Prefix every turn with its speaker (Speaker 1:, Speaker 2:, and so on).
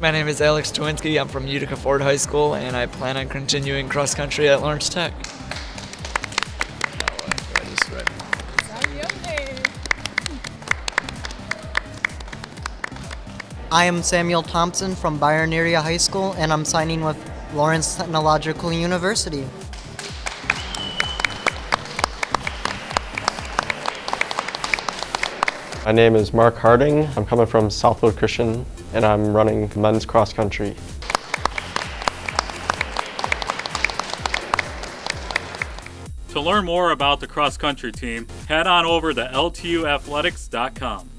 Speaker 1: My name is Alex Towanski. I'm from Utica Ford High School, and I plan on continuing cross country at Lawrence Tech.
Speaker 2: I am Samuel Thompson from Byron Area High School, and I'm signing with Lawrence Technological University.
Speaker 3: My name is Mark Harting. I'm coming from Southfield Christian, and I'm running men's cross country.
Speaker 4: To learn more about the cross country team, head on over to ltuathletics.com.